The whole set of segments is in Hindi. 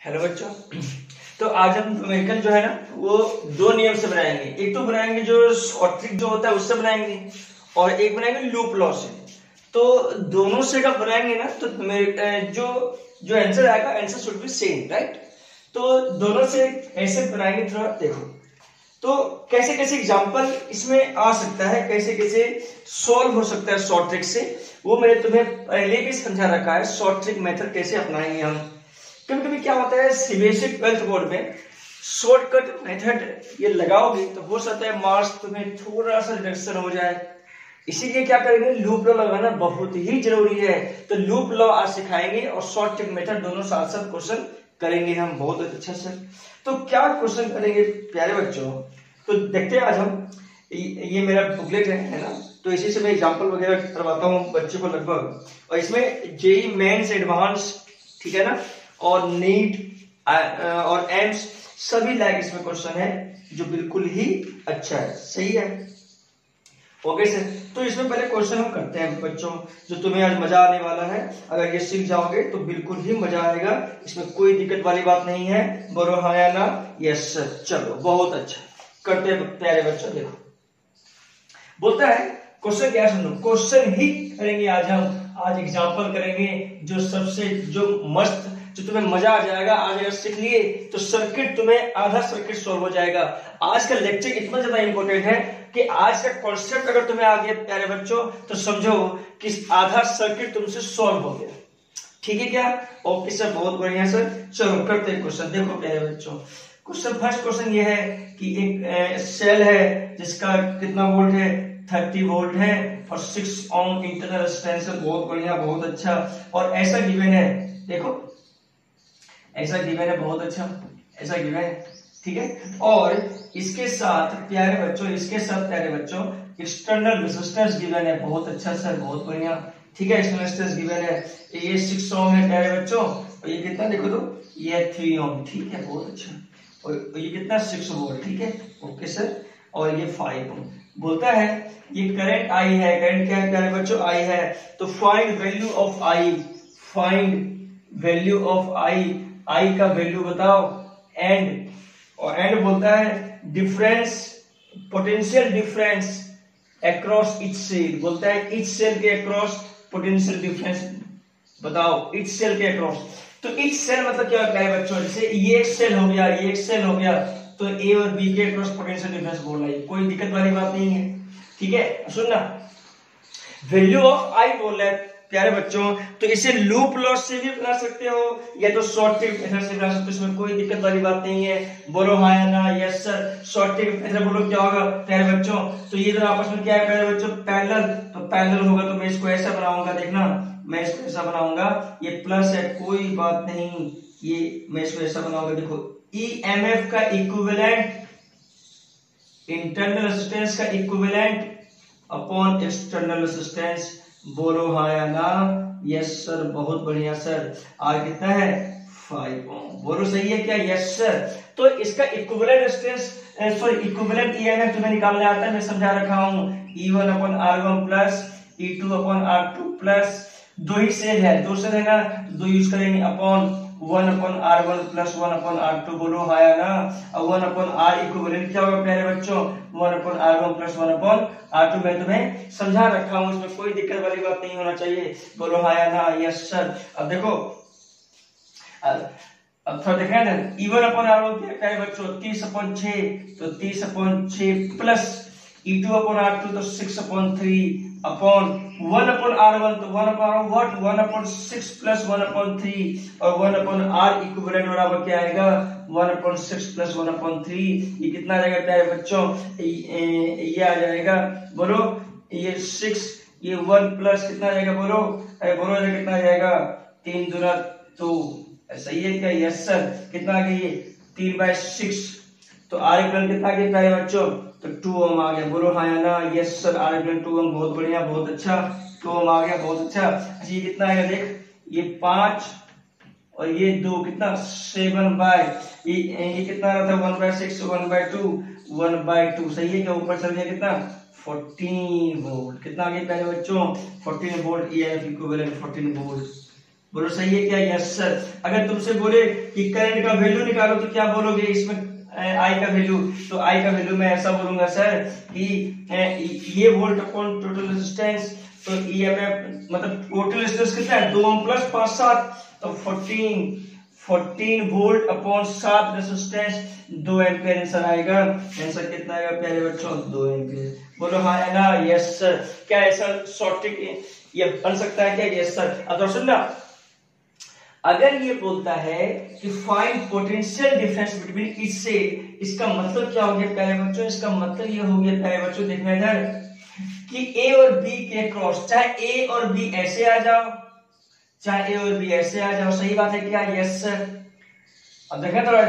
हेलो बच्चों। तो आज हम न्यूमेरिकल जो है ना, वो दो नियम से बनाएँगे। एक तो बनाएँगे जो शॉर्ट ट्रिक जो होता है, उससे बनाएँगे, और एक बनाएँगे लूप लॉ से। तो दोनों से जब बनाएँगे ना तो जो जो आंसर आएगा answer should be same right तो दोनों से ऐसे बनाएँगे थोड़ा, देखो। तो कैसे कैसे एग्ज़ाम्पल इसमें आ सकता है, कैसे कैसे सॉल्व हो सकता है शॉर्ट ट्रिक से, वो मैंने तुम्हें पहले भी समझा रखा है शॉर्ट ट्रिक मेथड कैसे अपनाएँगे हम। कभी कभी क्या होता है, सीबीएसई ट्वेल्थ बोर्ड में शॉर्टकट मेथड ये लगाओगे तो हो सकता है मार्क्स तुम्हें थोड़ा सा रिडक्शन हो जाए। इसीलिए क्या करेंगे लूप लॉ लगाना बहुत ही ज़रूरी है। तो लूप लॉ आज सिखाएँगे और शॉर्ट मेथड दोनों साथ साथ क्वेश्चन करेंगे हम बहुत अच्छा से। तो क्या क्वेश्चन करेंगे, प्यारे बच्चों? तो देखते हैं आज हम। ये मेरा बुकलेट है ना? तो इसी से मैं एग्ज़ाम्पल वगैरह करवाता हूँ बच्चे को लगभग। और इसमें जेई मेन्स एडवांस, ठीक है ना? और नीट और एम्स सभी लाइक इसमें क्वेश्चन है, जो बिल्कुल ही अच्छा है। सही है? ओके सर तो इसमें पहले क्वेश्चन हम करते हैं, बच्चों, जो तुम्हें आज मज़ा आने वाला है। अगर ये सीख जाओगे तो बिल्कुल ही मज़ा आएगा। इसमें कोई दिक्कत वाली बात नहीं है। बोलो हाँ ना? यस सर चलो, बहुत अच्छा। करते हैं प्यारे बच्चों, देखो। बोलता है क्वेश्चन क्या सुनो। क्वेश्चन ही करेंगे आज हम। आज एग्ज़ाम्पल करेंगे, जो सबसे, जो मस्त जो तुम्हें मज़ा आ जाएगा। आज अगर सीख लिए तो सर्किट तुम्हें आधा सर्किट सॉल्व हो जाएगा। आज का लेक्चर इतना ज़्यादा इंपॉर्टेंट है कि आज का कॉन्सेप्ट अगर तुम्हें आ गया, प्यारे बच्चों तो समझो कि आधा सर्किट तुमसे सॉल्व हो गया। ठीक है क्या? ओके सर बहुत बढ़िया सर चलो, करते हैं क्वेश्चन देखो, प्यारे बच्चों क्वेश्चन फ़र्स्ट क्वेश्चन ये है कि एक सेल है, जिसका कितना वोल्ट है? थर्टी वोल्ट है और सिक्स ऑन इंटरनल बहुत बढ़िया, बहुत अच्छा। और ऐसा गिवन है। देखो ऐसा गिवन है बहुत अच्छा। ऐसा गिवन है। ठीक है? और इसके साथ, प्यारे बच्चों, इसके साथ प्यारे बच्चों एक्सटर्नल रेजिस्टेंस गिवन है। बहुत अच्छा सर बहुत बढ़िया। ठीक है एक्सटर्नल रेजिस्टेंस गिवन है। ये सिक्स ओम है प्यारे बच्चों, और ये कितना, देखो तो ये थ्री ओम ठीक है, बहुत अच्छा। और ये कितना सिक्स वोल्ट ठीक है? ओके सर और ये फाइव ओम बोलता है, ये करंट आई है। करंट क्या है, प्यारे बच्चों? आई है। तो find value of I find value of I I का वैल्यू बताओ एंड और एंड बोलता है difference potential difference across each cell बोलता है इच सेल के अक्रॉस पोटेंशियल डिफरेंस बताओ इच सेल के अक्रॉस तो इच सेल मतलब क्या होता है बच्चों? जैसे ये एक सेल हो गया, ये एक सेल हो गया तो ए और बी के अक्रॉस पोटेंशियल डिफरेंस बोल रहा है। कोई दिक्कत वाली बात नहीं है। ठीक है? सुनना। वैल्यू ऑफ़ आई बोल रहा है प्यारे बच्चों तो इसे लूप लॉस से भी बना सकते हो, या तो शॉर्ट ट्रिक मेथड से बना सकते हो, इसमें कोई दिक्कत वाली बात नहीं है। बोलो हाँ या ना yes sir short trick method बोलो, क्या होगा? प्यारे बच्चों तो ये दोनों आपस में क्या है, प्यारे बच्चों? पैरेलल तो पैरेलल होगा तो मैं इसको ऐसा बनाऊँगा, देखना, मैं इसको ऐसा बनाऊँगा, ये प्लस है, कोई बात नहीं, ये मैं इसको ऐसा बनाऊँगा, देखो ई एम एफ़ का इक्विवेलेंट इंटरनल रेजिस्टेंस का इक्विवेलेंट अपॉन एक्सटर्नल रेजिस्टेंस बोलो हाँ या ना यस सर बहुत बढ़िया सर आ कितना है? फाइव ओम बोलो सही है क्या? यस सर तो इसका equivalent resistance sorry equivalent EMF तुम्हें निकालने आता है, मैं समझा रखा हूँ। E1 अपन R1 प्लस E2 अपन R2 प्लस दो ही सेल है। दो सेल है ना? दो यूज़ करेंगे upon one upon R one plus one upon R two बोलो, हाया ना? और वन अपन आर क्या होगा प्यारे बच्चों? One upon R one plus one upon R two मैं तुम्हें समझा रखा हूँ, इसमें कोई दिक्कत वाली बात नहीं होना चाहिए। बोलो, हाया ना? यस सर अब देखो, अब थोड़ा देखें ना इवन अपन आर वन क्या है बच्चों? तीस अपन छ तो तीस अपन छ plus E two upon R two तो six upon three upon one upon R one तो one upon what one upon six plus one upon three और वन अपॉन आर इक्विवेलेंट बराबर क्या आएगा? One upon six plus one upon three ये कितना आ जाएगा प्यारे बच्चों? ये आ जाएगा। बोलो, ये सिक्स ये वन प्लस कितना जाएगा बोलो? अरे बोलो कितना आ जाएगा? तीन दुना टू सही है क्या? यस सर कितना आ गया ये तीन बाय सिक्स तो आर इक्वल कितना आ गया? प्यारे बच्चों? तो टू ओम आ गया। बोलो हाँ या ना? Yes sir R equal to ohm. बहुत बढ़िया, बहुत अच्छा। टू ओम आ गया, बहुत अच्छा। ये कितना आएगा देख, ये पाँच और ये दो, कितना? सेवन बाय, ये ये कितना रहा था one by six, one by two, one by two. सही है क्या? ऊपर चल गया कितना? Fourteen volt. कितना आ पहले बच्चों? Fourteen volt E F equivalent fourteen volt बोलो, सही है क्या? यस सर अगर तुमसे बोले कि करंट का वैल्यू निकालो तो क्या बोलोगे? इसमें आई का वैल्यू तो आई का वैल्यू मैं ऐसा बोलूँगा सर कि ये वोल्ट अपॉन टोटल रेजिस्टेंस तो ये मैं मतलब टोटल रेजिस्टेंस कितना है? दो प्लस पाँच सात तो फोर्टीन फोर्टीन वोल्ट अपॉन सात रेजिस्टेंस दो एम्पियर आंसर आएगा। आंसर कितना आएगा प्यारे बच्चों? दो एम्पियर बोलो हाँ है ना? यस सर क्या ऐसा शॉर्ट ये बन सकता है क्या? यस सर अब तो सुनना अगर ये बोलता है कि फाइंड पोटेंशियल डिफरेंस बिटवीन इससे इसका मतलब क्या हो गया प्यारे बच्चों? इसका मतलब ये हो गया प्यारे बच्चों देखना इधर कि ए और बी के क्रॉस चाहे ए और बी ऐसे आ जाओ, चाहे ए और बी ऐसे आ जाओ, सही बात है क्या? यस सर अब देखा थोड़ा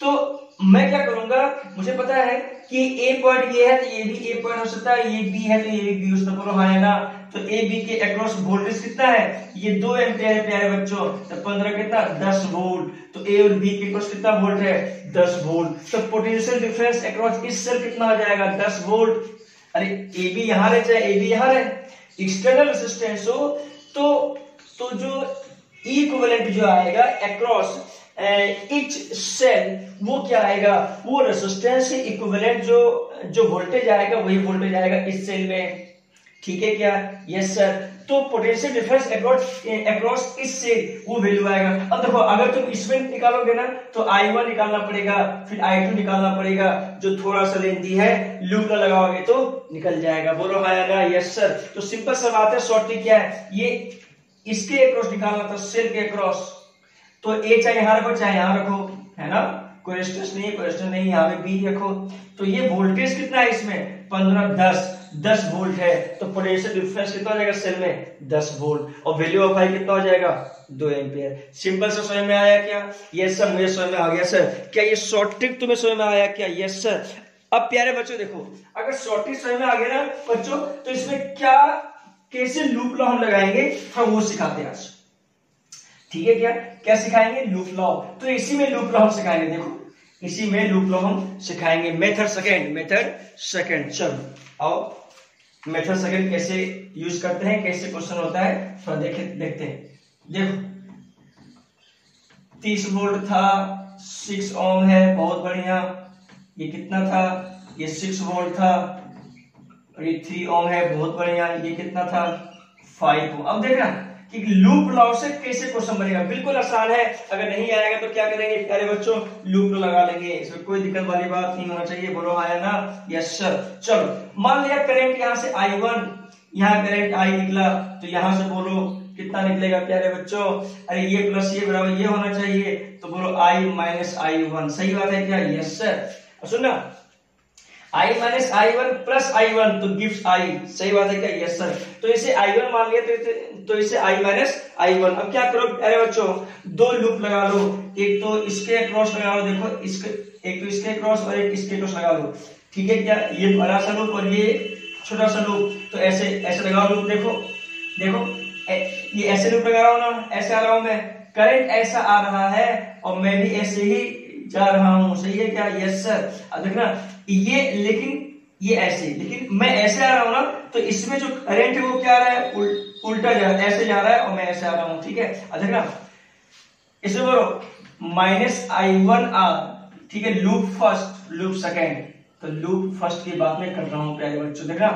तो मैं क्या करूँगा? मुझे पता है कि ए पॉइंट ये है तो ये भी ए पॉइंट हो सकता है, ये बी है तो ये भी बी हो सकता है। हाँ है ना? तो ए बी के अक्रॉस वोल्टेज कितना है? ये दो एम्पियर है, प्यारे बच्चों। तो पंद्रह कितना? दस वोल्ट तो ए और बी के अक्रॉस कितना वोल्ट है? दस वोल्ट तो पोटेंशियल डिफरेंस अक्रॉस इस सेल कितना हो जाएगा? दस वोल्ट अरे ए बी यहाँ रहे चाहे ए बी यहाँ रहे। एक्सटर्नल रेसिस्टेंस हो तो तो जो इक्विवेलेंट जो आएगा अक्रॉस इच सेल वो क्या आएगा? वो रेसिस्टेंस के इक्विवेलेंट जो जो वोल्टेज आएगा, वही वोल्टेज आएगा इस सेल में। ठीक है क्या? यस सर तो पोटेंशियल डिफरेंस अक्रॉस अक्रॉस इस से वो वैल्यू आएगा। अब देखो, अगर तुम इसमें निकालोगे ना तो आई वन निकालना पड़ेगा, फिर आई टू निकालना पड़ेगा, जो थोड़ा सा लेंदी है लूप ना लगाओगे तो निकल जाएगा। बोलो आएगा यस सर तो सिंपल सा बात है शॉर्टी क्या है? ये इसके अक्रॉस निकालना था सेल के अक्रॉस तो ए चाहे यहाँ रखो चाहे यहाँ रखो, है ना? कोई रेस्टेंस नहीं, कोई रेस्टेंस नहीं, यहाँ पे बी रखो। तो ये वोल्टेज कितना है इसमें? पंद्रह, दस। दस वोल्ट है। तो पोटेंशियल डिफरेंस कितना हो जाएगा सेल में? दस वोल्ट और वैल्यू ऑफ़ आई कितना हो जाएगा? दो एम्पियर सिंपल से समझ में आया क्या? यस सर मुझे समझ में आ गया सर क्या ये शॉर्ट ट्रिक तुम्हें समझ में आया क्या? यस सर अब प्यारे बच्चों, देखो, अगर शॉर्ट ट्रिक समझ में आ गया ना, बच्चों तो इसमें क्या, कैसे लूप लॉ हम लगाएँगे, हम वो सिखाते हैं आज। ठीक है क्या? क्या सिखाएँगे? Loop law. तो इसी में लूप लॉ हम सिखाएँगे। देखो, इसी में लूप लॉ हम सिखाएँगे। Method second method second. चलो, आओ। मेथड सेकेंड कैसे यूज़ करते हैं? कैसे क्वेश्चन होता है? थोड़ा देखे, देखते हैं। देखो, तीस वोल्ट था, सिक्स ओम है, बहुत बढ़िया। ये कितना था? ये सिक्स वोल्ट था, और ये थ्री ओम है, बहुत बढ़िया। ये कितना था? Five ohm. अब देखना। कि लूप लॉ से कैसे क्वेश्चन बनेगा? बिल्कुल आसान है। अगर नहीं आएगा तो क्या करेंगे? प्यारे बच्चों, लूप लगा लेंगे। इसमें कोई दिक्कत वाली बात नहीं होना चाहिए। बोलो आया ना यस सर चलो, मान लिया करेंट यहाँ से आई वन यहाँ करेंट आई निकला। तो यहाँ से बोलो, कितना निकलेगा प्यारे बच्चों? अरे, ये प्लस ये बराबर, ये होना चाहिए। तो बोलो आई माइनस आई वन सही बात है क्या? यस सर सुनना I minus I one plus I one तो गिफ्ट आई सही बात है क्या? यस सर तो इसे आई वन मान लिया तो, तो इसे आई माइनस आई वन अब क्या करो? अरे बच्चों दो लूप लगा लो। एक तो इसके क्रॉस लगा लो देखो इसके एक तो इसके क्रॉस और एक इसके क्रॉस लगा लो। ठीक है क्या? ये बड़ा सा लूप और ये छोटा सा लूप तो ऐसे ऐसे लगा लूप देखो। देखो ये ऐसे लूप लगा रहा हूँ ना ऐसे आ रहा हूँ मैं। करंट ऐसा आ रहा है और मैं भी ऐसे ही जा रहा हूँ। सही है क्या? यस सर अब देखना ये लेकिन ये ऐसे लेकिन मैं ऐसे आ रहा हूँ ना तो इसमें जो करेंट है वो क्या आ रहा है? उल, उल्टा जा ऐसे जा रहा है और मैं ऐसे आ रहा हूँ ठीक है? अब देखना इसमें बोलो माइनस आई वन आर ठीक है लूप फ़र्स्ट लूप सेकेंड तो लूप फ़र्स्ट की बात मैं कर रहा हूँ प्यारे बच्चों देखना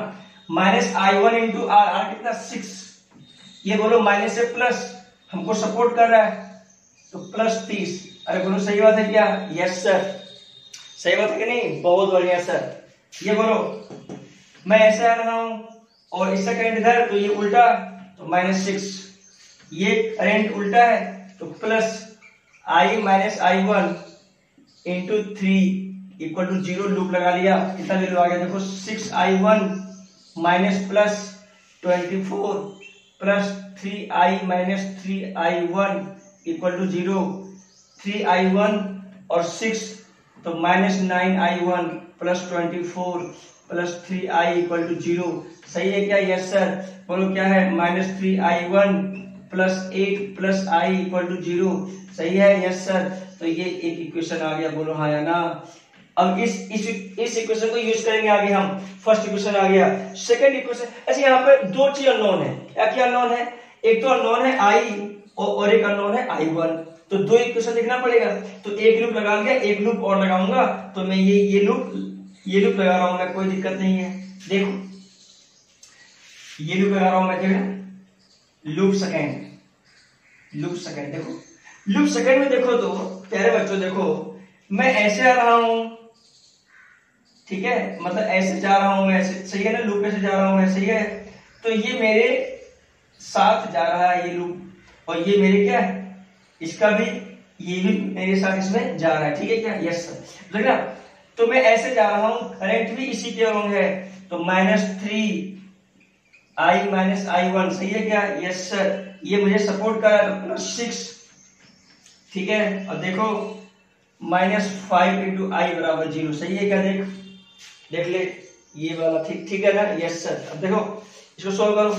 minus I one into R R कितना? सिक्स ये बोलो माइनस से प्लस हमको सपोर्ट कर रहा है तो प्लस तीस अरे बोलो सही बात है क्या? यस सर सही बात है कि नहीं? बहुत बढ़िया, सर। ये बोलो, मैं ऐसे आ रहा हूँ और इसका करंट इधर तो ये उल्टा तो माइनस सिक्स ये करंट उल्टा है तो plus I minus I one into three equal to zero loop लगा लिया। कितना वैल्यू आ गया देखो six I one minus plus twenty four plus three I minus three I one equal to zero three I one और सिक्स तो minus nine I one plus twenty four plus three I equal to zero सही है क्या? यस सर बोलो क्या है? Minus three I one plus eight plus I equal to zero सही है? यस सर तो ये एक इक्वेशन आ गया. बोलो हाँ या ना? अब इस इस इक्वेशन को यूज़ करेंगे आगे हम. फ़र्स्ट इक्वेशन आ गया. सेकंड इक्वेशन ऐसे यहाँ पे दो चीज़ अननोन है. क्या अननोन है? एक तो अननोन है आई और एक अननोन है आई वन तो दो इक्वेशन लिखना पड़ेगा। तो एक लूप लगा लिया, एक लूप और लगाऊँगा। तो मैं ये ये लूप ये लूप लगा रहा हूँ मैं, कोई दिक्कत नहीं है। देखो, ये लूप लगा रहा हूँ मैं देखो लूप सेकेंड लूप सेकेंड देखो। लूप सेकेंड में देखो तो प्यारे बच्चों, देखो, मैं ऐसे आ रहा हूँ। ठीक है? मतलब ऐसे जा रहा हूँ मैं, ऐसे, सही है ना? लूप ऐसे जा रहा हूँ मैं, सही है? तो ये मेरे साथ जा रहा है, ये लूप और ये मेरे क्या है? इसका भी ये भी मेरे साथ इसमें जा रहा है, ठीक है क्या? यस सर लग रहा तो मैं ऐसे जा रहा हूँ करंट भी इसी के अलोंग है तो minus three I minus I one सही है क्या? यस सर ये मुझे सपोर्ट कर रहा है प्लस सिक्स ठीक है? और देखो माइनस फाइव इंटू आई बराबर ज़ीरो सही है क्या? देख देख ले, ये वाला, ठीक ठीक है ना? यस सर अब देखो, इसको सोल्व करो।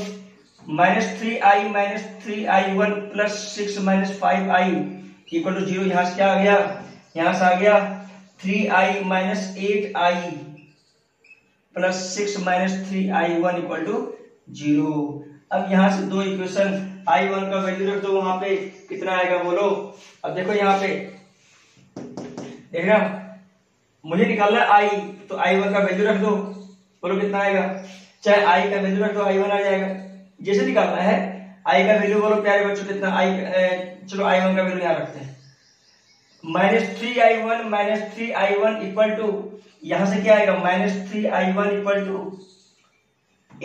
Minus three I minus three I one plus six minus five I equal to zero यहाँ से क्या आ गया? यहाँ से आ गया three I minus eight I plus six minus three I one equal to zero अब यहाँ से दो इक्वेशन आई वन का वैल्यू रख दो वहाँ पे। कितना आएगा बोलो? अब देखो यहाँ पे। देखना मुझे निकालना आई तो आई वन का वैल्यू रख दो। बोलो कितना आएगा? चाहे आई का वैल्यू रख दो आई वन आ जाएगा। जैसे निकालना है आई का वैल्यू बोलो प्यारे बच्चों, कितना आई चलो आई वन का वैल्यू यहाँ रखते हैं। Minus three I one minus three I one equal to यहाँ से क्या आएगा? Minus three I one equal to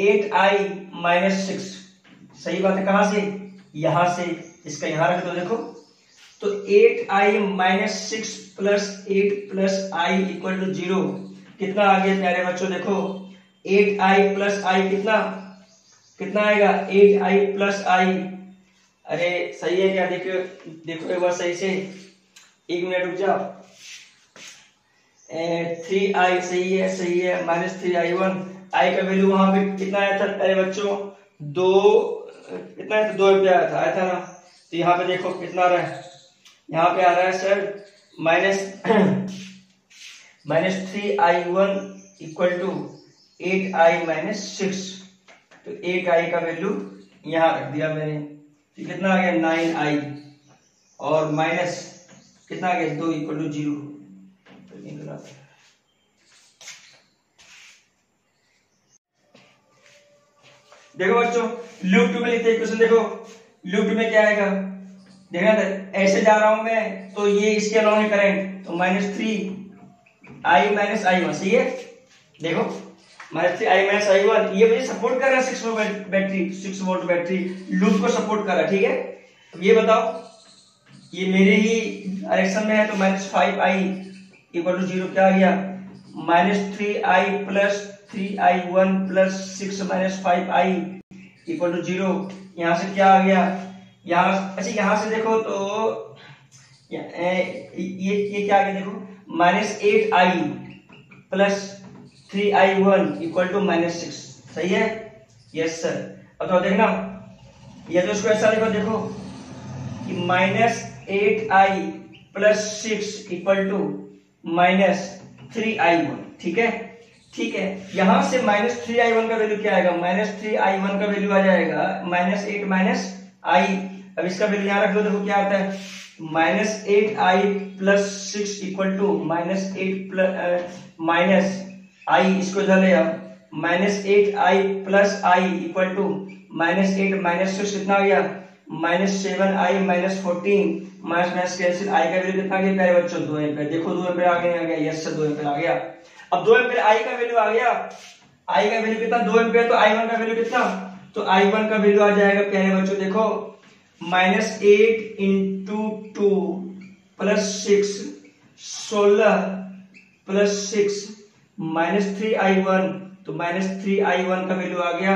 eight I minus six सही बात है कहाँ से? यहाँ से। इसका यहाँ रख दो देखो। तो eight I minus six plus eight plus I equal to zero कितना आ गया प्यारे बच्चों, देखो। एट आई प्लस आई कितना? कितना आएगा? एट आई प्लस आई अरे, सही है क्या? देखो देखो एक बार सही से। एक मिनट रुक जाओ। थ्री आई सही है सही है। Minus three I one I का वैल्यू वहाँ पे कितना आया था? अरे बच्चों, दो, कितना आया था? दो रुपया आया था आया था ना? तो यहाँ पे देखो कितना आ रहा है। यहाँ पे आ रहा है sir minus minus three I one equal to eight I minus six तो एट आई का वैल्यू यहाँ रख दिया मैंने। तो कितना आ गया? नाइन आई और माइनस कितना आ गया? दो इक्वल टू ज़ीरो देखो बच्चों लूप टू में लिखते इक्वेशन देखो। लूप टू में क्या आएगा? देखना ऐसे जा रहा हूँ मैं तो ये इसके अलॉन्ग है करंट तो minus three I minus I one सही है देखो। ये मुझे सपोर्ट कर रहा है six battery six volt battery loop को सपोर्ट कर रहा है, ठीक है? अब ये बताओ, ये मेरे ही डायरेक्शन में है तो minus five I equal to zero क्या आ गया? Minus three I plus three I one plus six minus five I equal to zero यहाँ से क्या आ गया? अच्छा यहाँ से देखो तो ये ये क्या आ गया देखो? Minus eight I plus three I one equal to minus six सही है? यस सर अब तो देखना। ये तो इसको ऐसा लिखो, देखो। कि minus eight I plus six equal to minus three I one ठीक है? ठीक है। यहाँ से माइनस थ्री आई वन का वैल्यू क्या आएगा? माइनस थ्री आई वन का वैल्यू आ जाएगा। माइनस एट माइनस आई अब इसका वैल्यू यहाँ रख दो, देखो क्या आता है। Minus eight I plus six equal to minus eight plus minus I इसको इधर ले आओ minus eight I plus I equal to minus eight minus six कितना आ गया? Minus seven I minus fourteen minus minus cancel. I का वैल्यू कितना गया? प्यारे बच्चों, दो एम्पेयर देखो, दो एम्पेयर आगे आ गया यस दो एम्पेयर आ गया। अब दो एम्पेयर आई का वैल्यू आ गया। आई का वैल्यू कितना? दो एम्पेयर तो आई वन का वैल्यू कितना? तो आई वन का वैल्यू आ जाएगा, प्यारे बच्चों, देखो। Minus eight into two plus six, सोलह plus six minus three I one तो माइनस थ्री आई वन का वैल्यू आ गया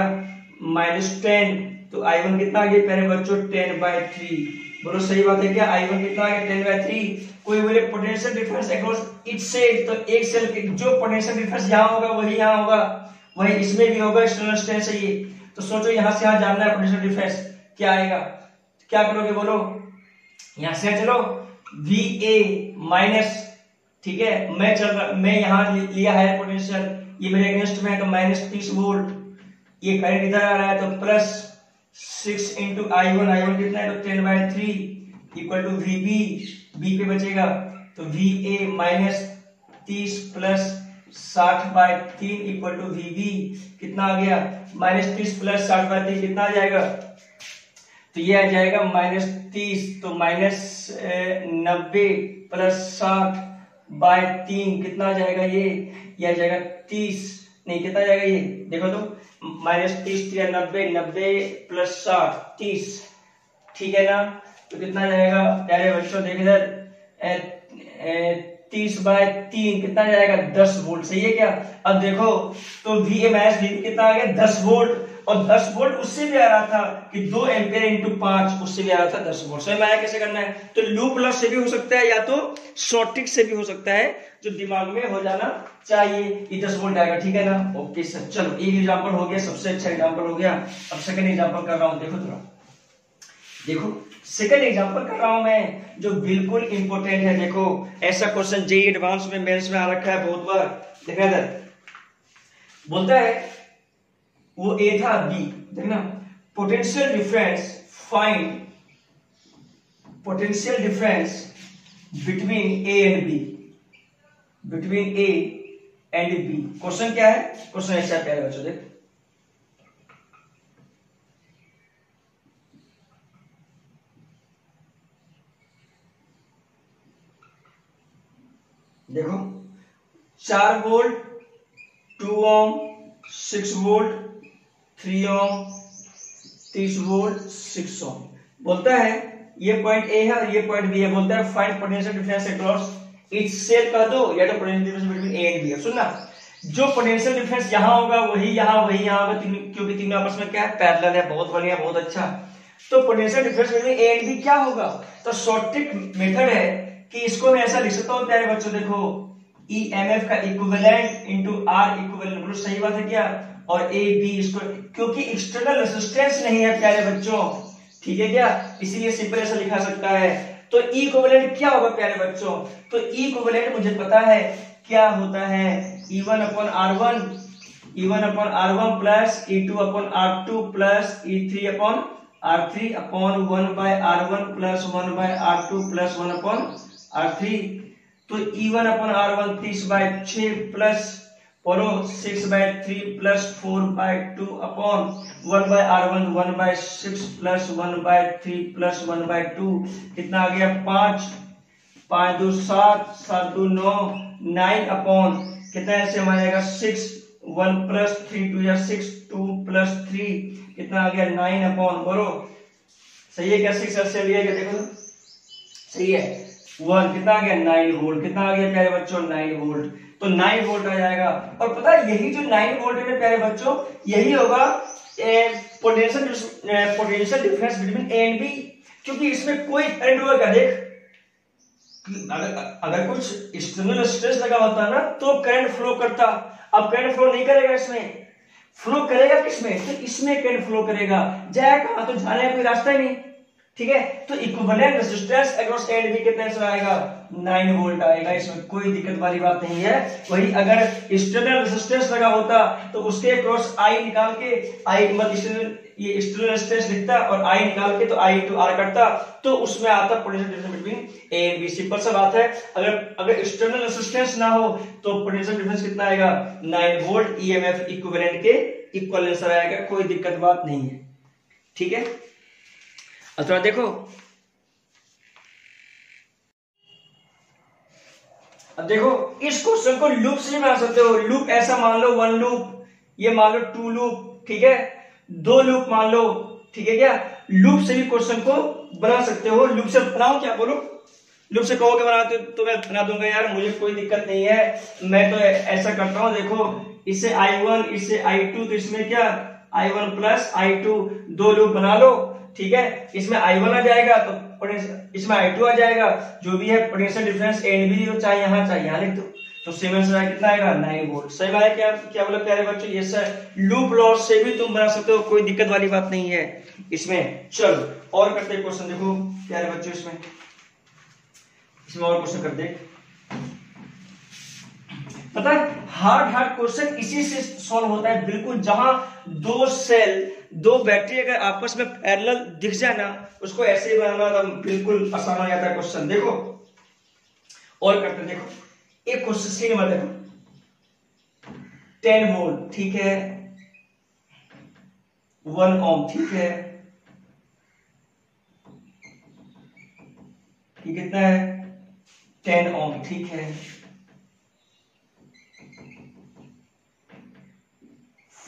माइनस टेन तो आई वन कितना आ गया पहले बच्चों, टेन बाय थ्री। बोलो, सही बात है क्या? आई वन कितना आ गया? Ten by three. कोई बोले potential difference across it cell तो एक सेल जो पोटेंशियल डिफरेंस यहाँ होगा, वही यहाँ होगा। वही इसमें भी होगा एक्सटर्नल स्ट्रेन से ये। तो सोचो, यहाँ से यहाँ जानना है पोटेंशियल डिफरेंस क्या आएगा? क्या करोगे बोलो? यहाँ से चलो। वी ए माइनस ठीक है? मैं चल रहा मैं यहाँ लिया है पोटेंशियल ये मेरे अगेंस्ट में है तो माइनस तीस वोल्ट ये करंट इधर आ रहा है तो plus six into I one I one कितना है? तो ten by three equal to V B B पे बचेगा। तो वी ए माइनस तीस प्लस साठ बाय तीन इक्वल टू वी बी कितना आ गया? माइनस तीस प्लस साठ बाय तीन कितना आ जाएगा? तो ये आ जाएगा माइनस तीस तो माइनस नब्बे प्लस साठ बाय तीन, कितना जाएगा ये? ये जाएगा तीस, नहीं, कितना जाएगा ये? देखो तो माइनस तीस या नब्बे नब्बे प्लस साठ, तीस। ठीक है ना? तो कितना जाएगा? प्यारे बच्चों, देख इधर। तीस बाय तीन, कितना जाएगा? दस वोल्ट। सही है क्या? अब देखो तो वी एम एस कितना आ गया? दस वोल्ट। और 10 वोल्ट उससे भी आ रहा था कि दो एम्पियर इंटू पाँच उससे भी आ रहा था 10 वोल्ट। समझ में आया कैसे करना है? तो लूप लॉस से भी हो सकता है या तो शॉर्टिक से भी हो सकता है, जो दिमाग में हो जाना चाहिए ये 10 वोल्ट आएगा। ठीक है ना? ओके सर चलो, एक एग्ज़ाम्पल हो गया, सबसे अच्छा एग्ज़ाम्पल हो गया। अब सेकंड एग्ज़ाम्पल कर रहा हूँ। देखो थोड़ा देखो सेकंड एग्जांपल कर रहा हूँ मैं, जो बिल्कुल इंपॉर्टेंट है। देखो, ऐसा क्वेश्चन जेई एडवांस में मेंस में आ रखा है बहुत बार। देखा इधर। बोलता है वो ए था बी देखना potential difference find potential difference between A and B between A and B question क्या है? क्वेश्चन ऐसा क्या है बच्चों, देख। देखो, चार volt two ohm six volt three ohm तीस वोल्ट सिक्स ओम। बोलता है ये पॉइंट ए है और ये पॉइंट बी है। बोलता है find potential difference across its cell कह दो या तो potential difference between A and B है। सुनना जो पोटेंशियल डिफरेंस यहाँ होगा वही यहाँ वही यहाँ होगा तीन, क्योंकि तीनों आपस में क्या है? पैरेलल है बहुत बढ़िया बहुत अच्छा। तो potential difference between A and B क्या होगा? तो शॉर्टिक मेथड है कि इसको मैं ऐसा लिख सकता हूँ प्यारे बच्चों देखो ई एम एफ़ का इक्विवेलेंट इनटू आर इक्विवेलेंट सही बात है क्या? और ए बी इसको क्योंकि एक्सटर्नल रेसिस्टेंस नहीं है प्यारे बच्चों। ठीक है क्या? इसीलिए सिंपल ऐसा लिखा सकता है। तो ई e इक्विवेलेंट क्या होगा प्यारे बच्चों? तो ई e इक्विवेलेंट मुझे पता है क्या होता है। E one upon R one E one upon R one plus E two upon R two plus E three upon R three upon one by R one plus one by R two plus one upon R three तो E one upon R one तीस बाय छ प्लस बोलो six by three plus four by two upon one by R one one by six plus one by three plus one by two कितना आ गया? पाँच पाँच दो सात सात दो नौ नाइन अपॉन कितना ऐसे आ जाएगा? Six one plus three two या सिक्स टू प्लस थ्री कितना आ गया? नाइन अपॉन बोलो। सही है क्या? सिक्स ऐसे लिया गया? देखो। सही है। वन कितना आ गया? नाइन वोल्ट कितना आ गया प्यारे बच्चों? नाइन वोल्ट तो नाइन वोल्ट आ जाएगा। और पता है, यही जो नाइन वोल्ट है प्यारे बच्चों, यही होगा potential potential difference between A and B क्योंकि इसमें कोई करंट होगा देख? अगर अगर कुछ एक्सटर्नल स्ट्रेस लगा होता ना तो करंट फ्लो करता। अब करंट फ्लो नहीं करेगा इसमें। फ्लो करेगा किसमें? तो इसमें करंट फ्लो करेगा। जाएगा तो जाने का कोई रास्ता ही नहीं। ठीक है? तो equivalent resistance across A and B कितने आएगा। 9 वोल्ट आएगा, इसमें कोई दिक्कत वाली बात नहीं है। वही अगर एक्सटर्नल रेजिस्टेंस लगा होता तो उसके अक्रॉस आई निकाल के आई मतलब ये एक्सटर्नल रेजिस्टेंस लिखता और आई निकाल के तो आई टू आर करता तो उसमें आता potential difference between A and B simple सा बात है। अगर अगर एक्सटर्नल रेजिस्टेंस ना हो तो पोटेंशियल डिफरेंस कितना आएगा? 9 वोल्ट ईएमएफ इक्विवेलेंट के इक्वल आंसर आएगा। कोई दिक्कत बात नहीं है। ठीक है? अब थोड़ा देखो। अब देखो, इस क्वेश्चन को लूप से भी बना सकते हो। लूप ऐसा मान लो वन लूप ये मान लो टू लूप ठीक है? दो लूप मान लो, ठीक है क्या? लूप से भी क्वेश्चन को बना सकते हो। लूप से बनाओ क्या? बोलो। लूप से कहोगे बनाते तो मैं बना दूँगा यार, मुझे कोई दिक्कत नहीं है। मैं तो ऐसा करता हूँ, देखो इससे आई वन इससे आई टू तो इसमें क्या? I one plus I two दो लूप बना लो, ठीक है? इसमें आई वन आ जाएगा तो इसमें आई टू आ जाएगा, जो भी है पोटेंशियल डिफरेंस एन बी जो चाहे यहाँ चाहे यहाँ लिख दो। तो सेवन से कितना आएगा? नाइन वोल्ट सही बात है क्या? क्या बोला प्यारे बच्चों? ये सर लूप लॉस से भी तुम बना सकते हो, कोई दिक्कत वाली बात नहीं है। इसमें चलो, और करते क्वेश्चन देखो, प्यारे बच्चों, इसमें। इसमें और क्वेश्चन करते मतलब हार्ड हार्ड क्वेश्चन इसी से सॉल्व होता है। बिल्कुल, जहाँ दो सेल दो बैटरी अगर आपस में पैरेलल दिख जाए ना, उसको ऐसे ही बनाना तो बिल्कुल आसान हो जाता है क्वेश्चन देखो, और करते देखो। एक क्वेश्चन सी नंबर देखो। टेन वोल्ट ठीक है? वन ओम ठीक है? ये कितना है? टेन ओम ठीक है?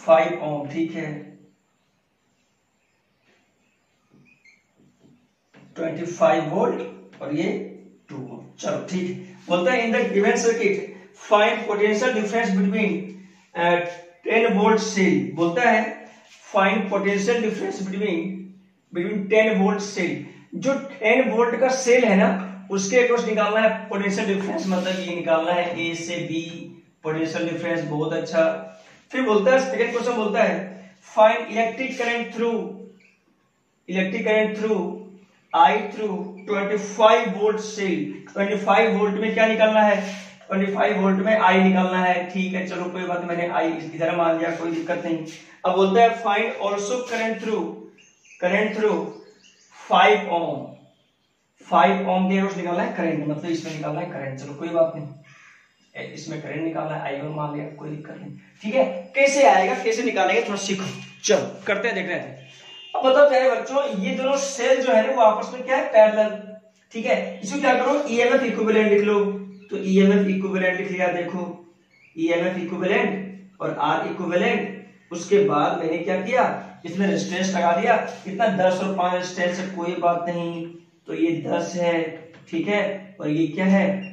फाइव ओम, ठीक है? ट्वेंटी फाइव वोल्ट और ये टू वोल्ट चलो, ठीक है। बोलता है in the given circuit find potential difference between ten volt cell बोलता है find potential difference between between ten volt cell जो टेन वोल्ट का सेल है ना, उसके अक्रॉस निकालना है पोटेंशियल डिफरेंस मतलब ये निकालना है ए से बी पोटेंशियल डिफरेंस बहुत अच्छा। फिर बोलता है सेकेंड क्वेश्चन बोलता है find electric current through electric current through I through 25 volt से 25 वोल्ट में क्या निकालना है? 25 वोल्ट में आई निकालना है। ठीक है, चलो, कोई बात मैंने आई इधर मान लिया, कोई दिक्कत नहीं। अब बोलता है find also current through current through five ohm five ohm के निकालना है करंट मतलब इसमें निकालना है करंट चलो, कोई बात नहीं। इसमें करंट निकालना है आई वन मान लिया, कोई दिक्कत नहीं। ठीक है? कैसे आएगा, कैसे निकालेंगे, थोड़ा सीखो। चलो, करते हैं, देख रहे हैं। अब बताओ, प्यारे बच्चों, ये दोनों सेल जो है ना, वो आपस में क्या है? पैरेलल ठीक है? इसको क्या करो? ईएमएफ इक्विवेलेंट लिख लो। तो ईएमएफ इक्विवेलेंट लिख लिया, देखो। ईएमएफ इक्विवेलेंट और आर इक्विवेलेंट उसके बाद मैंने क्या किया? इसमें रेजिस्टेंस लगा दिया। कितना दस और पाँच रेजिस्टेंस है कोई बात नहीं। तो ये दस है, ठीक है? और ये क्या है?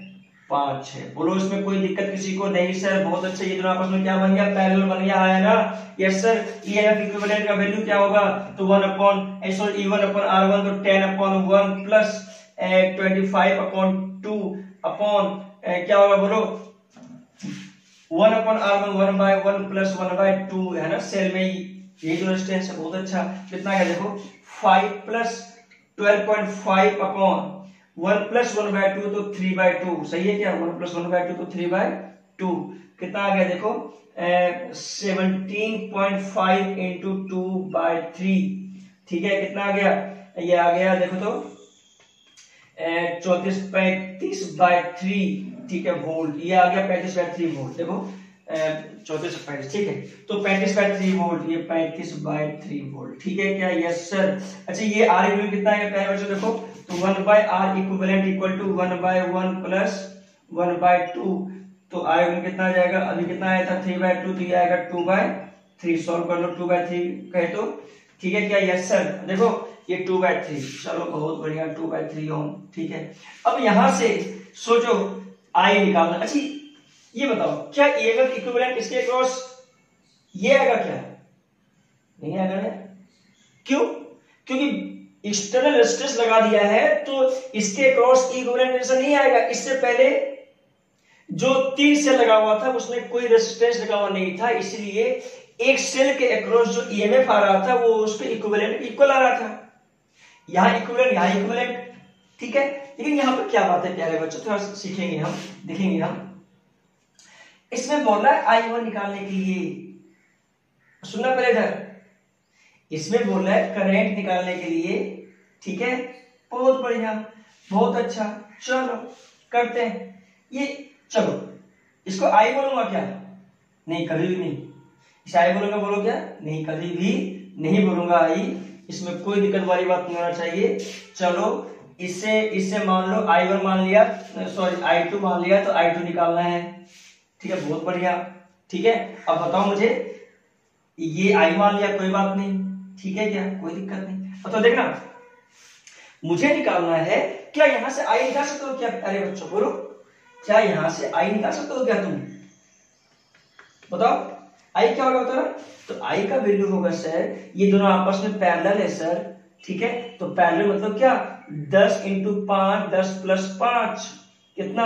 पाँच है बोलो, इसमें कोई दिक्कत किसी को? नहीं सर बहुत अच्छा ये दोनों आपस में क्या बन गया? पैरेलल बन गया है ना? यस सर इक्विवेलेंट का वैल्यू क्या होगा? तो 1 upon sorry e1 upon r1 तो 10 अपॉन 1 प्लस 25 अपॉन 2 अपॉन क्या होगा बोलो? 1 upon r1 1 bye 1 plus 1 bye 2 है ना? सेल में ये जो रेजिस्टेंस है, बहुत अच्छा। कितना है, देखो? 5 plus 12.5 upon one plus one by two तो थ्री बाय टू। सही है क्या? One plus one by two तो थ्री बाय टू। कितना आ गया देखो? Seventeen point five into two by three ठीक है? कितना आ गया? ये आ गया, देखो तो चौतीस पैंतीस बाय थ्री ठीक है वोल्ट ये आ गया पैंतीस बाय थ्री वोल्ट देखो चौतीस पैंतीस। ठीक है? तो पैंतीस बाय थ्री वोल्ट ये पैंतीस बाय थ्री वोल्ट ठीक है क्या? यस सर अच्छा ये आर कितना है? पहले बच्चों देखो। तो one by R equivalent equal to one by one plus one by two. तो इक्वल कितना जाएगा? अभी कितना आया था? थ्री बाय टू तो ये आएगा टू बाय थ्री सॉल्व कर लो टू बाय थ्री कहे तो। ठीक है? क्या? यस सर देखो, ये टू बाय थ्री चलो, बहुत बढ़िया। Two by three ohm. ठीक है? अब यहाँ से सोचो आई निकालना। अच्छी, ये बताओ, क्या ईएमएफ इक्विवेलेंट इसके क्रॉस ये आएगा क्या? नहीं आएगा क्यों? क्योंकि एक्सटर्नल रेजिस्टेंस लगा दिया है तो इसके क्रॉस इक्विवेलेंट नहीं आएगा। इससे पहले जो तीन सेल लगा हुआ था, उसमें कोई रेजिस्टेंस लगा हुआ नहीं था। इसलिए एक सेल के अक्रॉस जो ईएमएफ आ रहा था, वो उस पर इक्विवेलेंट इक्वल आ रहा था। यहाँ इक्विवेलेंट यहाँ इक्विवेलेंट ठीक है? लेकिन यहाँ पर क्या बात है, प्यारे बच्चों? थोड़ा सीखेंगे हम, देखेंगे हम। इसमें बोल रहा है आई वन निकालने के लिए। सुनना पहले इधर। इसमें बोल रहा है करंट निकालने के लिए। ठीक है? बहुत बढ़िया। बहुत अच्छा। चलो, करते हैं। ये, चलो। इसको आई बोलूँगा क्या? नहीं, कभी भी नहीं। इसे आई बोलूँगा, बोलो क्या? नहीं, कभी भी नहीं बोलूँगा आई इसमें कोई दिक्कत वाली बात नहीं होना चाहिए। चलो इससे इससे मान लो आई वन मान लिया। सॉरी आई टू मान लिया तो आई टू निकालना है। ठीक है? बहुत बढ़िया। ठीक है? अब बताओ मुझे। ये आई मान लिया, कोई बात नहीं। ठीक है क्या? कोई दिक्कत नहीं। अब तो देखना। मुझे निकालना है क्या यहाँ से आई निकाल सकते हो क्या? अरे बच्चों बोलो। क्या यहाँ से आई निकाल सकते हो क्या तुम? बताओ। आई क्या होगा बताओ तो आई का वैल्यू होगा सर ये दोनों आपस में पैरेलल है सर ठीक है? तो पैरेलल मतलब क्या? दस इंटू पाँच दस प्लस पाँच। कितना?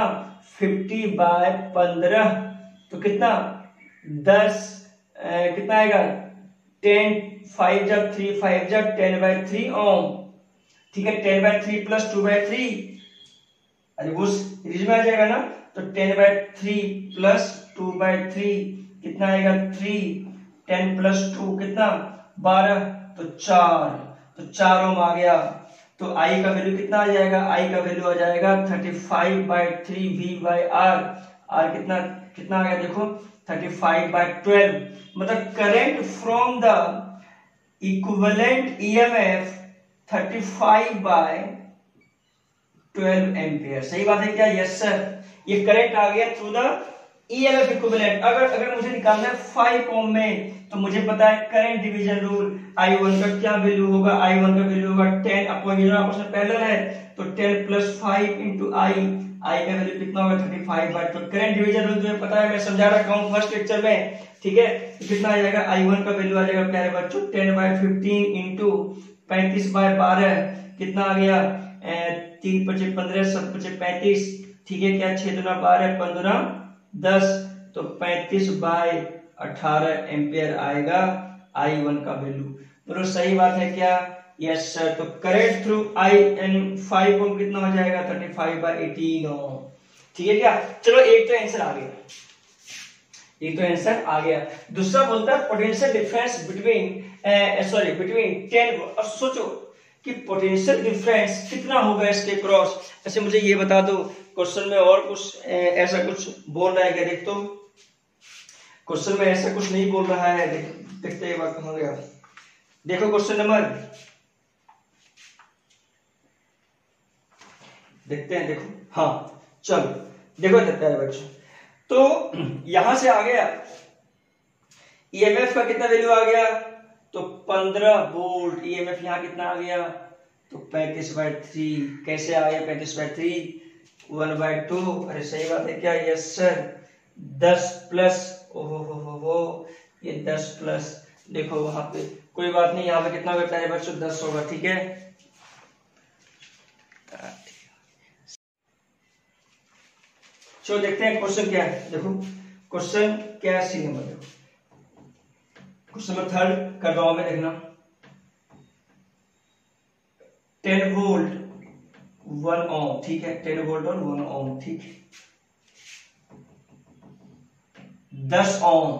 फिफ्टी बाय पंद्रह। तो कितना? दस ए, कितना आएगा? टेन फाइव जब थ्री फाइव जब टेन बाय थ्री ओम ठीक है ten by three plus two by three अरे वो रिज में आ जाएगा ना? तो ten by three plus two by three कितना आएगा? थ्री टेन प्लस टू कितना? बारह। तो चार। तो चार ओम आ गया। तो आई का वैल्यू कितना आ जाएगा? आई का वैल्यू आ जाएगा thirty five by three V by R R कितना कितना आ गया? देखो थर्टी फाइव बाई ट्वेल्व मतलब current from the equivalent EMF thirty five by twelve ampere सही बात है क्या? यस सर ये करेंट आ गया थ्रू द ईएमएफ इक्विवेलेंट अगर अगर मुझे निकालना है फाइव ओम में तो मुझे पता है current division rule I one का क्या वैल्यू होगा? आई वन का वैल्यू होगा टेन अपॉन पैरेलल है तो ten plus five into I I का वैल्यू कितना होगा थर्टी फाइव बाय तो करंट डिवीज़न रूल तुम्हें पता है, मैं समझा रखा हूँ फ़र्स्ट लेक्चर में, ठीक है? तो कितना आ जाएगा? आई वन का वैल्यू आ जाएगा प्यारे बच्चों टेन बाय फिफ्टीन इंटू पैंतीस बाय बारह। कितना आ गया? तीन पचे पंद्रह सब पचे पैंतीस। ठीक है, क्या छह दुना बारह पंद्रह दस? तो पैंतीस बाय अठारह एम्पियर आएगा आई वन का वैल्यू बोलो, सही बात है क्या? यस सर तो current through I N five ohm कितना हो जाएगा? Thirty five by eighteen ohm ठीक है क्या? चलो एक तो आंसर आ गया। एक तो आंसर आ गया। दूसरा बोलता है potential difference between sorry between ten और सोचो कि पोटेंशियल डिफरेंस कितना होगा इसके क्रॉस ऐसे मुझे ये बता दो। क्वेश्चन में और कुछ ऐसा कुछ बोल रहा है क्या? देख। तो क्वेश्चन में ऐसा कुछ नहीं बोल रहा है। देख, देखते हैं बात कहा गया। देखो क्वेश्चन नंबर देखते हैं, देखो। हाँ चलो। देखो प्यारे बच्चों। तो यहाँ से आ गया। ईएमएफ का कितना वैल्यू आ गया? तो 15 वोल्ट ईएमएफ यहाँ कितना आ गया? तो 35 बाय थ्री कैसे आ गया? 35 by three one by two अरे, सही बात है क्या? यस सर दस प्लस ओहो, हो हो हो। ये दस प्लस देखो, वहाँ पे कोई बात नहीं। यहाँ पे कितना बेटा है बच्चों? दस होगा, ठीक है? चलो देखते हैं क्वेश्चन क्या है। देखो क्वेश्चन क्या है C number question number third कर रहा हूँ मैं देखना। टेन वोल्ट वन ओम ठीक है? टेन वोल्ट और वन ओम ठीक है। दस ओम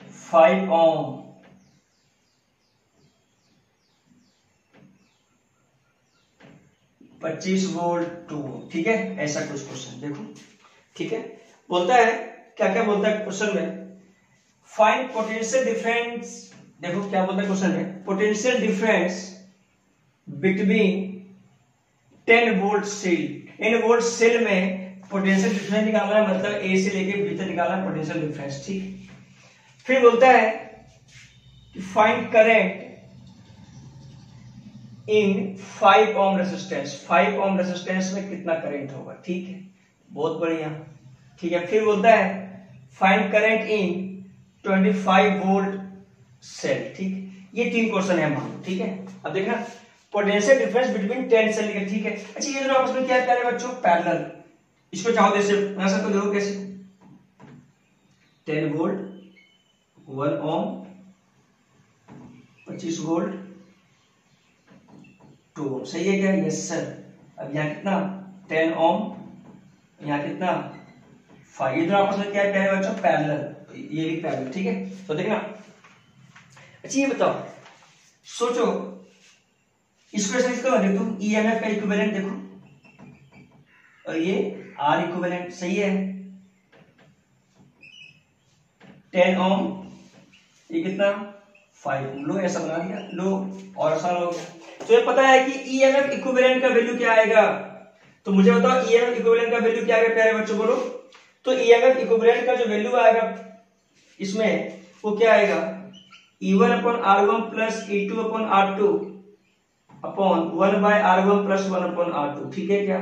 फाइव ओम पच्चीस वोल्ट टू, ठीक है? ऐसा कुछ क्वेश्चन देखो, ठीक है? बोलता है क्या क्या बोलता है क्वेश्चन में? फाइंड पोटेंशियल डिफरेंस देखो क्या बोलता है क्वेश्चन में? Potential difference between ten volt cell ten volt cell में पोटेंशियल डिफरेंस निकालना है मतलब ए से लेके बी तक निकालना है पोटेंशियल डिफरेंस ठीक? फिर बोलता है कि find current in five ohm resistance five ohm resistance में कितना करंट होगा? ठीक है? बहुत बढ़िया। ठीक है, फिर बोलता है find current in 25 volt cell ठीक ये तीन क्वेश्चन है, मान ठीक है? अब देखना पोटेंशियल डिफरेंस बिटवीन 10 सेल ठीक है? अच्छा ये दोनों आपस में क्या प्यारे बच्चों? पैरेलल इसको चाहो जैसे बना सकते देखो कैसे। टेन वोल्ट वन ओम पच्चीस वोल्ट टू ओम सही है क्या? यस सर अब यहाँ कितना? टेन ओम यहाँ कितना? फाइव इधर आपस में क्या है प्यारे बच्चों? पैरेलल ये भी पैरेलल ठीक है? तो देखना। अच्छा ये बताओ। सोचो। इसको ऐसा इसका देखो ईएमएफ का इक्विवेलेंट देखो। और ये आर इक्विवेलेंट सही है? टेन ओम ये कितना? फाइव लो, ऐसा बना दिया। लो, और आसान हो गया। तो ये पता है कि ई ईएमएफ इक्विवेलेंट का वैल्यू क्या आएगा? तो मुझे बताओ ईएमएफ इक्विवेलेंट का वैल्यू क्या आएगा, प्यारे बच्चों बोलो। तो ईएमएफ इक्विवेलेंट का जो वैल्यू आएगा, इसमें वो क्या आएगा? E one upon R one plus E two upon R two upon one by R one plus one upon R two ठीक है क्या?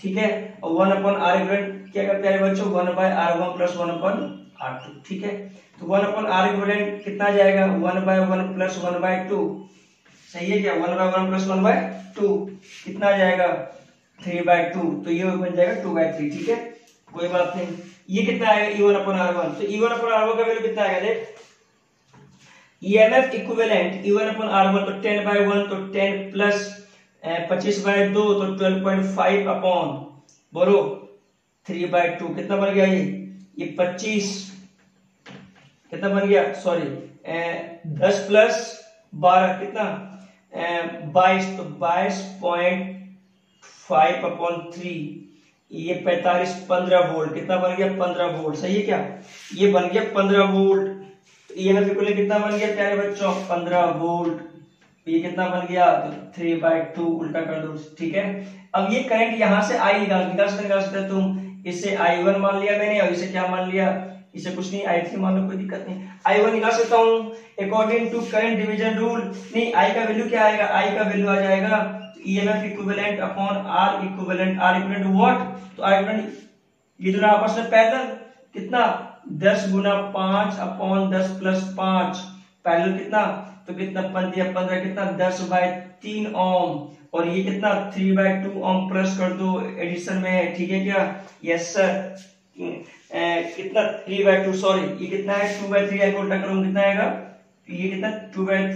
ठीक है? और वन अपॉन आर इक्वलेंट क्या करते हैं बच्चों? One by R one plus one upon R two ठीक है? तो वन अपॉन आर इक्वलेंट कितना जाएगा? One by one plus one by two सही है क्या? One by one plus one by two कितना जाएगा? थ्री बाय टू तो ये बन जाएगा टू बाय थ्री ठीक है? कोई बात नहीं। ये कितना आएगा? E one upon R one तो E one upon R one का वैल्यू कितना आएगा? देख। इक्विवेलेंट अपॉन आर वन तो टेन बाय वन तो टेन प्लस पच्चीस बाय दो तो ट्वेल्व पॉइंट फाइव अपॉन बोलो। थ्री बाय टू कितना बन गया ये? ये पच्चीस। कितना बन गया? सॉरी दस प्लस बारह. कितना? बाईस तो बाईस पॉइंट फाइव अपॉन थ्री, ये पैतालीस पंद्रह वोल्ट, कितना बन गया पंद्रह वोल्ट, सही है क्या? ये बन गया पंद्रह वोल्ट, ये कितना बन गया प्यारे बच्चों? पंद्रह वोल्ट, ये कितना बन गया? तो थ्री बाई टू उल्टा कर दो, ठीक है? अब ये करंट यहाँ से आई निकाल निकाल निकाल सकते तुम, इसे आई वन मान लिया मैंने और इसे क्या मान लिया? इसे कुछ नहीं आई थ्री मान लो, कोई दिक्कत नहीं। आई वन निकाल सकता हूँ। According to current division rule नहीं आई का वैल्यू क्या आएगा? आई का वैल्यू आ जाएगा equivalent upon R equivalent R equivalent what तो आर इक्विवेलेंट ये दोनों आपस में पैरेलल कितना? दस गुना पाँच अपॉन दस प्लस पाँच। पैरेलल कितना? तो कितना? दिया पंद्रह कितना? दस बाय तीन ओम और ये कितना? Three by two ohm plus कर दो एडिशन में। ठीक है क्या? यस सर कितना थ्री बाय टू सॉरी ये कितना है? टू बाय थ्री उल्टा करूँ कितना आएगा? ये कितना टू बाय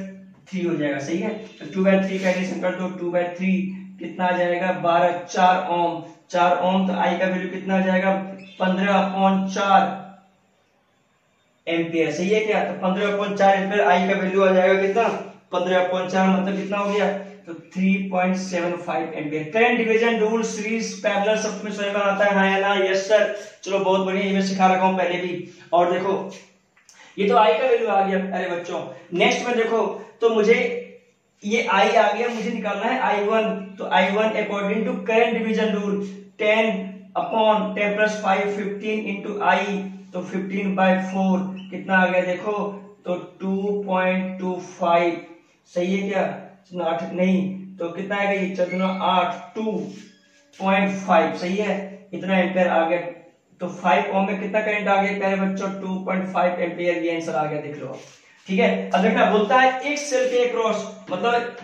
थ्री हो जाएगा, सही है? तो टू बाय थ्री का एडिशन कर दो टू बाय थ्री कितना आ जाएगा? बारह, चार ओम चार ओम तो आई का वैल्यू कितना आ जाएगा? पंद्रह अपॉन चार एम्पियर सही है क्या? तो पंद्रह पॉइंट चार एम्पियर आई का वैल्यू आ जाएगा कितना? पंद्रह पॉइंट चार मतलब कितना हो गया? तो 3.75 ampere current division rule series parallel सब में समझ में आता है? हाँ या ना? यस सर चलो, बहुत बढ़िया, ये मैं सिखा रखा हूँ पहले भी। और देखो, ये तो आई का वैल्यू आ गया। अरे बच्चों नेक्स्ट में देखो तो मुझे ये आई आ गया, मुझे निकालना है आई तो I according to current division rule ten upon ten plus five fifteen into I तो 15 बाय फोर कितना आ गया? देखो तो 2.25 सही है क्या? आठ, नहीं तो कितना आएगा ये? चौदह आठ टू पॉइंट फाइव, सही है? इतना एम्पेयर आ गया। तो फाइव ओम में कितना करंट आ गया प्यारे बच्चों? टू पॉइंट फाइव एम्पेयर, ये आंसर आ गया, देख लो ठीक है? देखना, बोलता है, एक सेल के क्रॉस मतलब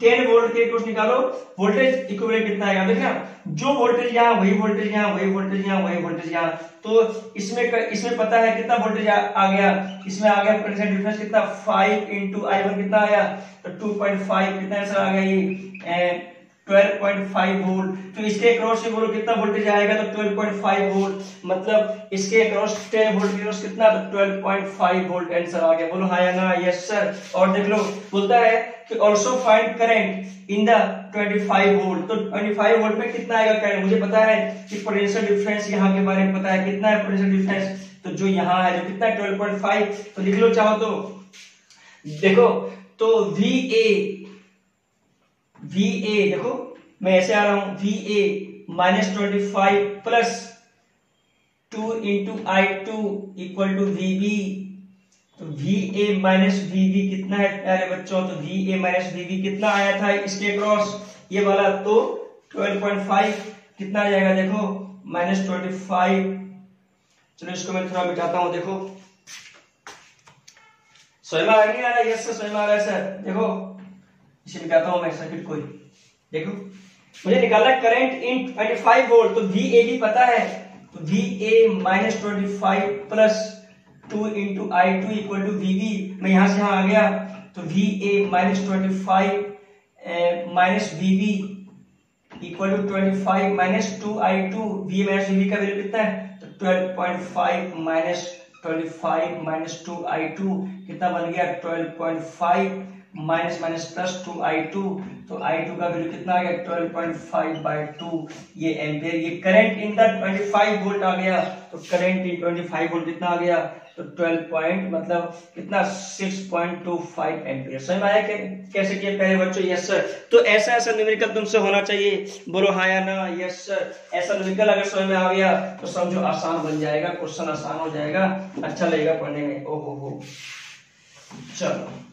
टेन वोल्ट के कुछ निकालो वोल्टेज इक्विवेलेंट कितना आएगा? देखना जो वोल्टेज यहाँ वही वोल्टेज यहाँ वही वोल्टेज यहाँ वही वोल्टेज यहाँ। तो इसमें इसमें पता है कितना वोल्टेज आ, आ गया? इसमें आ गया पोटेंशियल डिफरेंस कितना? फाइव इंटू आई वन कितना आया? तो टू पॉइंट फाइव कितना आंसर आ गया ये 12.5 वोल्ट तो इसके अक्रॉस से बोलो कितना वोल्टेज आएगा तो 12.5 वोल्ट मतलब इसके अक्रॉस 10 वोल्ट के अक्रॉस कितना तो 12.5 वोल्ट आंसर आ गया। बोलो हाँ या ना? यस सर और देख लो, बोलता है कि also find current in the 25 volt तो 25 वोल्ट में कितना आएगा करंट मुझे पता है कि पोटेंशियल डिफरेंस यहाँ के बारे में पता है। कितना है पोटेंशियल डिफरेंस तो जो यहाँ है, जो कितना है 12.5 तो लिख लो, चाहो तो। देखो तो ए वी ए देखो, मैं ऐसे आ रहा हूँ V A minus twenty five plus two into I two equal to V B तो V A minus V B कितना है, प्यारे बच्चों? तो V A minus V B कितना आया था इसके क्रॉस ये वाला तो 12.5 कितना आ जाएगा, देखो माइनस ट्वेंटी फाइव चलो, इसको मैं थोड़ा मिटाता हूँ, देखो। स्वयं आ नहीं आ रहा है यस स्वयं आ रहा है, सर, देखो। इसे निकालता हूँ मैं सर्किट कोई देखो, मुझे निकालना करंट इन 25 वोल्ट तो वी ए भी पता है। तो V A minus twenty five plus two into I two equal to V V मैं यहाँ से यहाँ आ गया। तो V A minus twenty five minus V V equal to twenty five minus two I two V minus V का वैल्यू कितना है? तो twelve point five minus twenty five minus two I two कितना बन गया? Twelve point five minus minus plus two I two तो आई टू का वैल्यू कितना आ गया? Twelve point five by two ये एम्पियर ये current in the twenty five volt आ गया। तो current in twenty five volt कितना आ गया? तो ट्वेल्व पॉइंट मतलब कितना? Six point two five ampere समझ आया कैसे किया पहले बच्चों? यस सर तो ऐसा ऐसा न्यूमेरिकल तुमसे होना चाहिए। बोलो हाँ या ना? यस सर ऐसा न्यूमेरिकल अगर समझ में आ गया तो समझो आसान बन जाएगा क्वेश्चन आसान हो जाएगा अच्छा लगेगा पढ़ने में। ओ हो हो। चलो।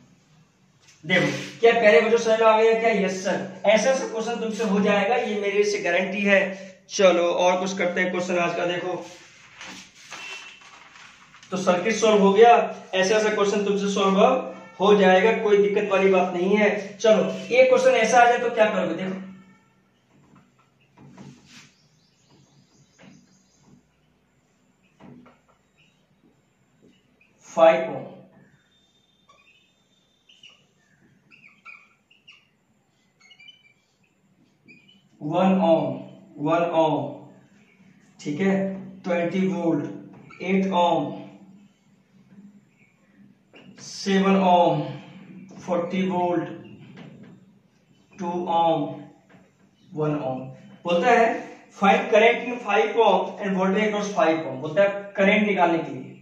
देखो, क्या पहले बच्चों समझ आ गया, क्या यस सर ऐसा ऐसा क्वेश्चन तुमसे हो जाएगा, ये मेरे से गारंटी है। चलो, और कुछ करते हैं क्वेश्चन आज का, देखो। तो सर्किट सॉल्व हो गया, ऐसा ऐसा क्वेश्चन तुमसे सॉल्व हो जाएगा, कोई दिक्कत वाली बात नहीं है। चलो ये क्वेश्चन ऐसा आ जाए तो क्या करोगे, देखो। Five ohm one ohm one ohm ठीक है? Twenty volt, eight ohm seven ohm forty volt, two ohm one ohm बोलता है five current in five ohm and voltage across five ohm बोलता है करेंट निकालने के लिए।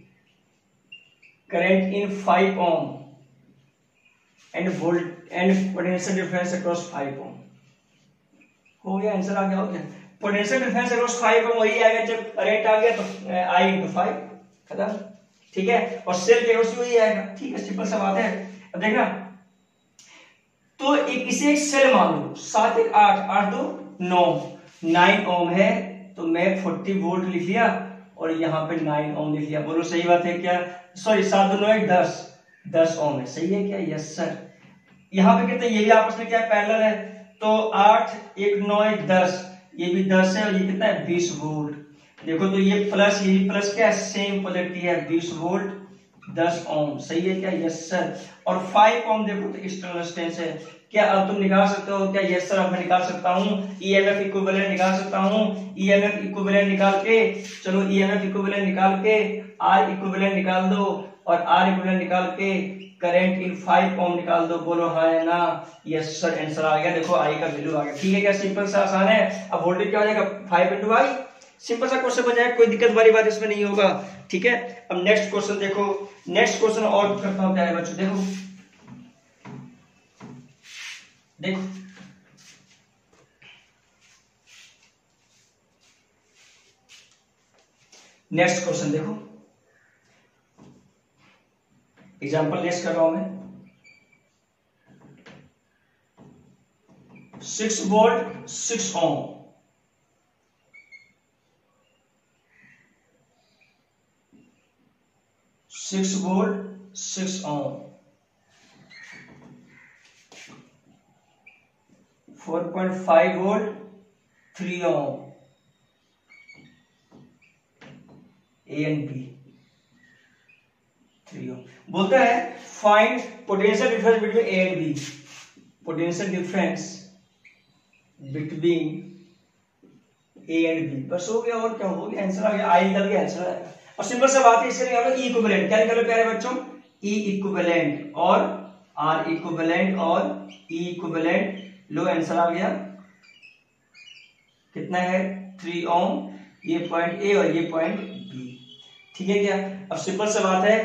Current in five ohm and volt and potential difference across five ohm हो गया आंसर आ गया, हो गया। Potential difference across five ohm वही आ गया जब करेंट आ गया तो आई इंटू फाइव खत्म। ठीक है? और सेल के वही आएगा। ठीक है सिंपल सा बात है। अब देखना तो एक इसे एक सेल मान लो? सात एक आठ आठ दो, नौ। नाइन ओम है तो मैं फोर्टी वोल्ट लिख लिया, और यहाँ पे नाइन ओम लिख लिया। बोलो, सही बात है क्या? सॉरी सात दो नौ एक दस। दस ओम है। सही है क्या? यस सर यहाँ पे कहते हैं ये भी आपस में क्या पैरेलल है? तो आठ, एक, नौ, एक, दस। ये भी दस है और ये कितना है? बीस वोल्ट। देखो तो ये प्लस ये प्लस क्या है? सेम पोलरिटी है। बीस वोल्ट, दस ओम सही है क्या? यस सर और फाइव ओम देखो तो एक्सटर्नल रेजिस्टेंस है। क्या अब तुम निकाल सकते हो? क्या? यस सर अब मैं निकाल सकता हूँ। ईएमएफ इक्विवेलेंट निकाल सकता हूँ। ईएमएफ इक्विवेलेंट निकाल के, चलो ईएमएफ इक्विवेलेंट निकाल के आर इक्विवेलेंट निकाल दो और आर इक्विवेलेंट निकाल के करंट इन फाइव ओम निकाल दो, बोलो हाँ है ना यस सर आंसर आ गया। देखो आई का वैल्यू आ गया। ठीक है क्या? सिंपल सा, आसान है। अब वोल्टेज क्या हो जाएगा? फाइव इंटू आई सिंपल सा क्वेश्चन बन जाएगा, कोई दिक्कत वाली बात इसमें नहीं होगा। ठीक है? अब नेक्स्ट क्वेश्चन देखो। नेक्स्ट क्वेश्चन और करता हूँ, प्यारे बच्चों। देखो। देखो। नेक्स्ट क्वेश्चन देखो। एग्ज़ाम्पल नेक्स्ट कर रहा हूँ मैं. Six volt six ohm six volt six ohm four point five volt three ohm A and B three ohm बोलता है find potential difference between A and B potential difference between A and B बस हो गया और क्या हो गया? आंसर आ गया। आई निकल गया आंसर आएगा और सिंपल सा बात है इससे निकालो ई इक्विवेलेंट क्या निकालो प्यारे बच्चों? ई e इक्विवेलेंट और आर इक्विवेलेंट और ई e इक्विवेलेंट लो आंसर आ गया। कितना है? थ्री ओम ये पॉइंट ए और ये पॉइंट बी ठीक है क्या? अब सिंपल सा बात है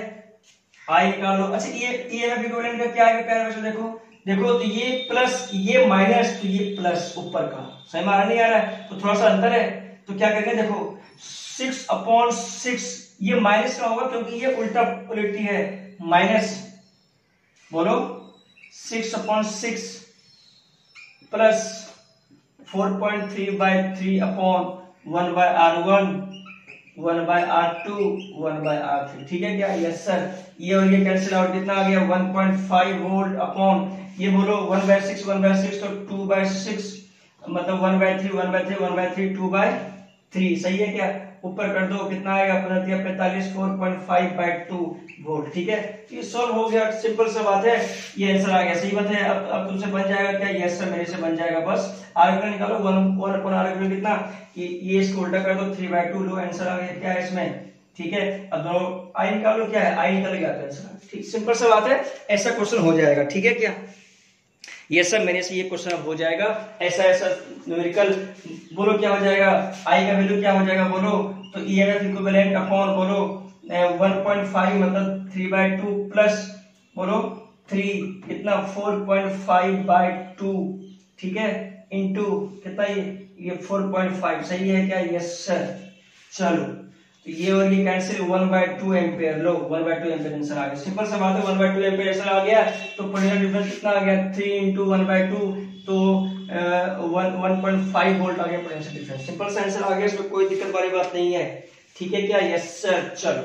आई निकालो अच्छा ये ई एम एफ़ इक्विवेलेंट का क्या है प्यारे बच्चों देखो? देखो तो ये प्लस ये माइनस तो ये प्लस ऊपर का। सही मारा नहीं आ रहा है? तो थोड़ा सा अंतर है। तो क्या करेंगे? देखो सिक्स अपॉन सिक्स ये माइनस का होगा क्योंकि ये उल्टा पोलिटी है। माइनस बोलो? Six upon six plus four point three by three upon one by R one one by R two, one by R three. ठीक है क्या? यस सर ये और ये कैंसिल आउट कितना आ गया? One point five volt upon ये बोलो one by six one by six तो टू बाय सिक्स मतलब one by three one by three one by three two by three. सही है क्या? ऊपर कर दो, कितना आएगा? प्रतिया पैतालीस, four point five by two volt, ठीक है? ये सॉल्व हो गया सिंपल सा बात है। ये आंसर आ गया, सही बात है। अब अब तुमसे बन जाएगा क्या? यस सर मेरे से बन जाएगा, बस। आर्गुमेंट निकालो वन वन अपन आर्गुमेंट कितना? कि ये इसको उल्टा कर दो थ्री बाई टू लो आंसर आ गया क्या इसमें? ठीक है? अब दो आई निकालो, क्या है? आई निकल गया आंसर ठीक सिंपल सा बात है, ऐसा क्वेश्चन हो जाएगा, ठीक है क्या? ये सब मेरे से ये क्वेश्चन हो जाएगा। ऐसा ऐसा न्यूमेरिकल बोलो क्या हो जाएगा? आई का वैल्यू क्या हो जाएगा बोलो? तो E M F equivalent upon बोलो वन पॉइंट फाइव मतलब थ्री बाई टू प्लस बोलो थ्री कितना? Four point five by two ठीक है? इंटू कितना ये? फोर पॉइंट फाइव सही है क्या? यस सर चलो। तो ये और ये cancel one by two ampere low one by two ampere answer आ गया। सिंपल सा बात है one by two ampere answer आ गया तो पोटेंशियल डिफरेंस कितना आ गया? Three into one by two तो one one point five volt आ गया पोटेंशियल डिफरेंस सिंपल सा आंसर आ गया, इसमें कोई दिक्कत वाली बात नहीं है। ठीक है क्या? यस सर चलो।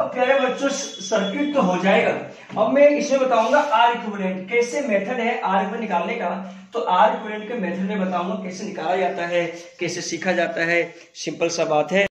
अब प्यारे बच्चों सर्किट तो हो जाएगा। अब मैं इसमें बताऊँगा आर इक्विवेलेंट कैसे मेथड है आर इक्विवेलेंट निकालने का? तो आर इक्विवेलेंट के मेथड में बताऊँगा कैसे निकाला जाता है, कैसे सीखा जाता है। सिंपल सा बात है।